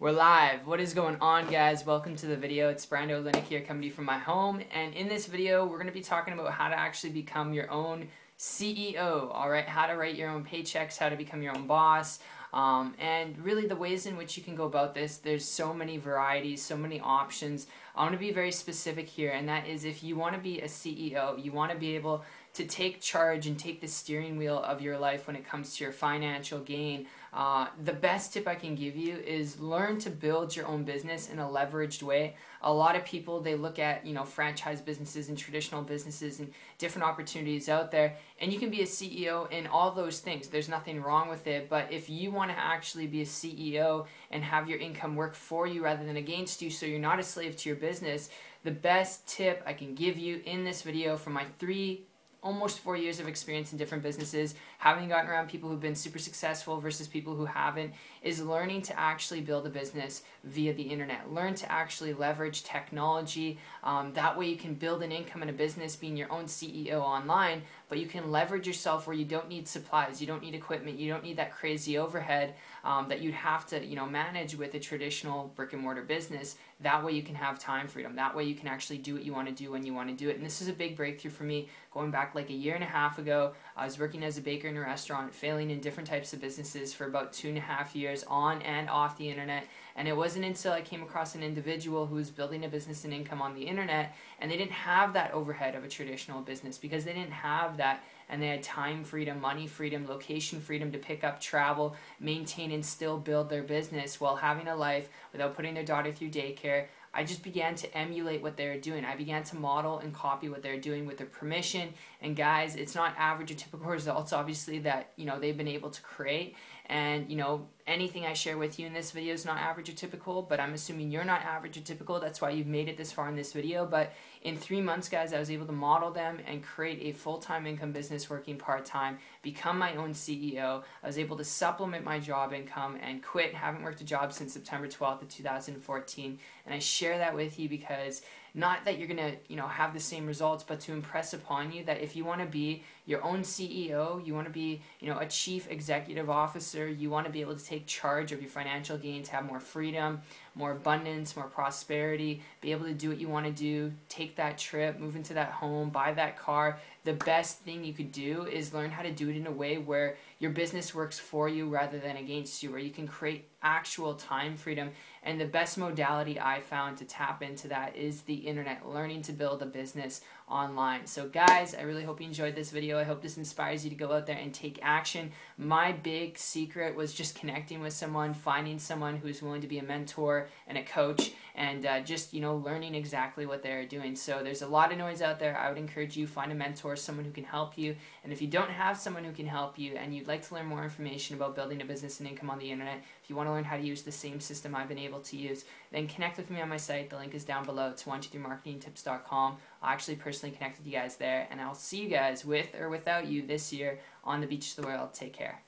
We're live. What is going on, guys? Welcome to the video. It's Brando Linick here coming to you from my home. And in this video, we're going to be talking about how to actually become your own CEO, all right? How to write your own paychecks, how to become your own boss, um, and really the ways in which you can go about this. There's so many varieties, so many options. I want to be very specific here, and that is if you want to be a CEO, you want to be able to take charge and take the steering wheel of your life when it comes to your financial gain. Uh, the best tip I can give you is learn to build your own business in a leveraged way. A lot of people they look at you know franchise businesses and traditional businesses and different opportunities out there, and you can be a CEO in all those things. There's nothing wrong with it, but if you want to actually be a CEO and have your income work for you rather than against you, so you're not a slave to your business, the best tip I can give you in this video from my three almost four years of experience in different businesses, having gotten around people who've been super successful versus people who haven't, is learning to actually build a business via the internet. Learn to actually leverage technology. Um, that way you can build an income in a business being your own CEO online, but you can leverage yourself where you don't need supplies, you don't need equipment, you don't need that crazy overhead um, that you'd have to you know manage with a traditional brick and mortar business. That way you can have time freedom. That way you can actually do what you want to do when you want to do it. And this is a big breakthrough for me. Going back like a year and a half ago, I was working as a baker in a restaurant, failing in different types of businesses for about two and a half years on and off the internet. And it wasn't until I came across an individual who was building a business and income on the internet, and they didn't have that overhead of a traditional business because they didn't have that and they had time freedom, money freedom, location freedom to pick up, travel, maintain, and still build their business while having a life without putting their daughter through daycare. I just began to emulate what they were doing. I began to model and copy what they're doing with their permission. And guys, it's not average or typical results, obviously, that you know they've been able to create. And you know, anything I share with you in this video is not average or typical, but I'm assuming you're not average or typical. That's why you've made it this far in this video. But in three months, guys, I was able to model them and create a full-time income business working part-time, become my own CEO. I was able to supplement my job income and quit. Haven't worked a job since September 12th of 2014. And I share that with you because not that you're going to, you know, have the same results, but to impress upon you that if you want to be your own CEO, you want to be, you know, a chief executive officer, you want to be able to take charge of your financial gains, have more freedom, more abundance, more prosperity, be able to do what you want to do, take that trip, move into that home, buy that car. The best thing you could do is learn how to do it in a way where your business works for you rather than against you, where you can create actual time freedom. And the best modality I found to tap into that is the internet, learning to build a business online. So guys, I really hope you enjoyed this video. I hope this inspires you to go out there and take action. My big secret was just connecting with someone, finding someone who's willing to be a mentor and a coach, and uh, just, you know, learning exactly what they're doing. So there's a lot of noise out there. I would encourage you, find a mentor, someone who can help you. And if you don't have someone who can help you and you'd like to learn more information about building a business and income on the internet, if you want to learn how to use the same system I've been able to use, then connect with me on my site. The link is down below. It's 123marketingtips.com. I'll actually personally connect with you guys there, and I'll see you guys with or without you this year on the beach of the world. Take care.